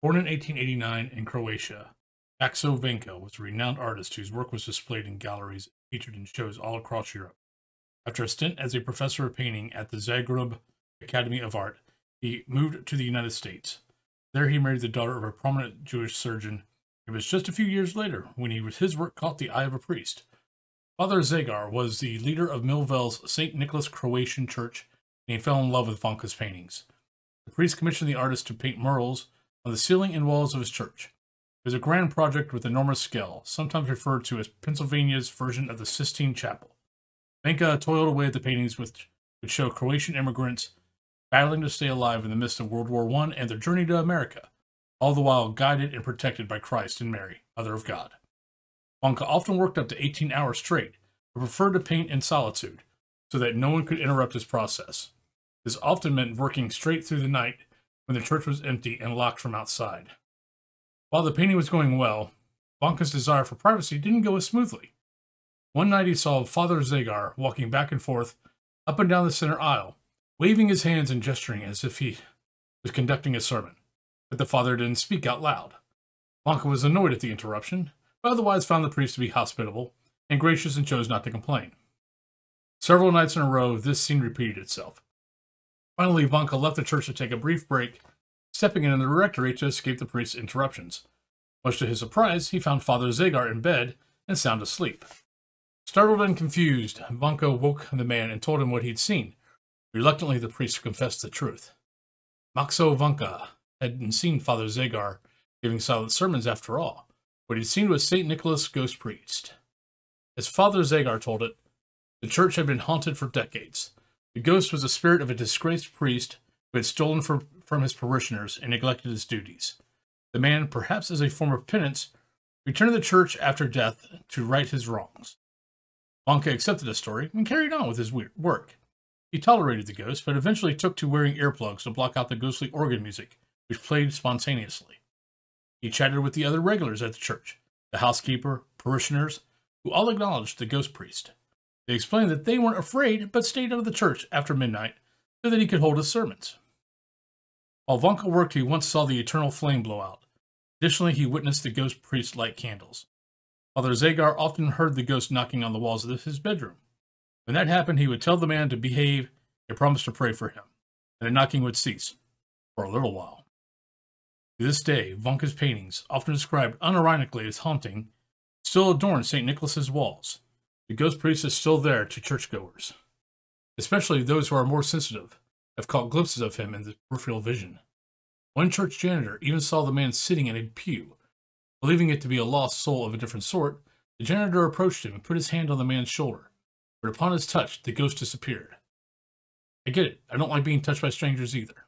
Born in 1889 in Croatia, Maxo Vanka was a renowned artist whose work was displayed in galleries and featured in shows all across Europe. After a stint as a professor of painting at the Zagreb Academy of Art, he moved to the United States. There he married the daughter of a prominent Jewish surgeon. It was just a few years later when he, his work caught the eye of a priest. Father Zagar was the leader of Millvale's St. Nicholas Croatian Church, and he fell in love with Vanka's paintings. The priest commissioned the artist to paint murals on the ceiling and walls of his church. It was a grand project with enormous scale, sometimes referred to as Pennsylvania's version of the Sistine Chapel. Vanka toiled away at the paintings which would show Croatian immigrants battling to stay alive in the midst of World War I and their journey to America, all the while guided and protected by Christ and Mary, Mother of God. Vanka often worked up to 18 hours straight, but preferred to paint in solitude, so that no one could interrupt his process. This often meant working straight through the night when the church was empty and locked from outside. While the painting was going well, Vanka's desire for privacy didn't go as smoothly. One night he saw Father Zagar walking back and forth up and down the center aisle, waving his hands and gesturing as if he was conducting a sermon, but the father didn't speak out loud. Vanka was annoyed at the interruption, but otherwise found the priest to be hospitable and gracious and chose not to complain. Several nights in a row, this scene repeated itself. Finally, Vanka left the church to take a brief break, stepping in the rectory to escape the priest's interruptions. Much to his surprise, he found Father Zagar in bed and sound asleep. Startled and confused, Vanka woke the man and told him what he'd seen. Reluctantly, the priest confessed the truth. Maxo Vanka hadn't seen Father Zagar giving silent sermons after all. What he'd seen was St. Nicholas Ghost Priest. As Father Zagar told it, the church had been haunted for decades. The ghost was the spirit of a disgraced priest who had stolen from, from his parishioners and neglected his duties. The man, perhaps as a form of penance, returned to the church after death to right his wrongs. Vanka accepted the story and carried on with his work. He tolerated the ghost, but eventually took to wearing earplugs to block out the ghostly organ music, which played spontaneously. He chatted with the other regulars at the church, the housekeeper, parishioners, who all acknowledged the ghost priest. They explained that they weren't afraid, but stayed out of the church after midnight so that he could hold his sermons. While Vanka worked, he once saw the eternal flame blow out. Additionally, he witnessed the ghost priest light candles. Father Zagar often heard the ghost knocking on the walls of his bedroom. When that happened, he would tell the man to behave and promise to pray for him, and the knocking would cease for a little while. To this day, Vanka's paintings, often described unironically as haunting, still adorn St. Nicholas's walls. The ghost priest is still there to churchgoers, especially those who are more sensitive, have caught glimpses of him in the peripheral vision. One church janitor even saw the man sitting in a pew. Believing it to be a lost soul of a different sort, the janitor approached him and put his hand on the man's shoulder, but upon his touch, the ghost disappeared. I get it. I don't like being touched by strangers either.